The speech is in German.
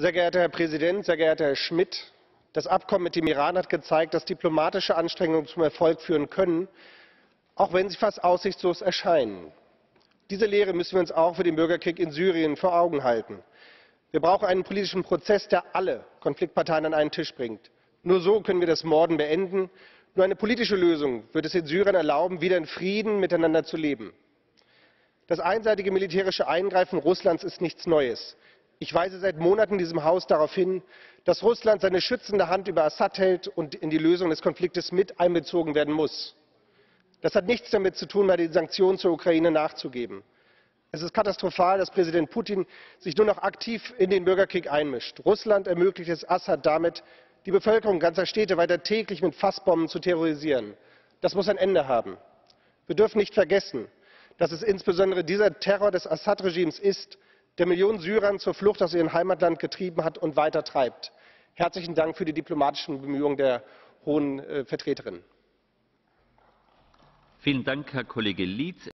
Sehr geehrter Herr Präsident, sehr geehrter Herr Schmidt! Das Abkommen mit dem Iran hat gezeigt, dass diplomatische Anstrengungen zum Erfolg führen können, auch wenn sie fast aussichtslos erscheinen. Diese Lehre müssen wir uns auch für den Bürgerkrieg in Syrien vor Augen halten. Wir brauchen einen politischen Prozess, der alle Konfliktparteien an einen Tisch bringt. Nur so können wir das Morden beenden. Nur eine politische Lösung wird es den Syrern erlauben, wieder in Frieden miteinander zu leben. Das einseitige militärische Eingreifen Russlands ist nichts Neues. Ich weise seit Monaten diesem Haus darauf hin, dass Russland seine schützende Hand über Assad hält und in die Lösung des Konfliktes mit einbezogen werden muss. Das hat nichts damit zu tun, bei den Sanktionen zur Ukraine nachzugeben. Es ist katastrophal, dass Präsident Putin sich nur noch aktiv in den Bürgerkrieg einmischt. Russland ermöglicht es Assad damit, die Bevölkerung ganzer Städte weiter täglich mit Fassbomben zu terrorisieren. Das muss ein Ende haben. Wir dürfen nicht vergessen, dass es insbesondere dieser Terror des Assad-Regimes ist, der Millionen Syrern zur Flucht aus ihrem Heimatland getrieben hat und weiter treibt. Herzlichen Dank für die diplomatischen Bemühungen der Hohen äh, Vertreterin. Vielen Dank, Herr Kollege Lietz.